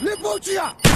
你不去啊！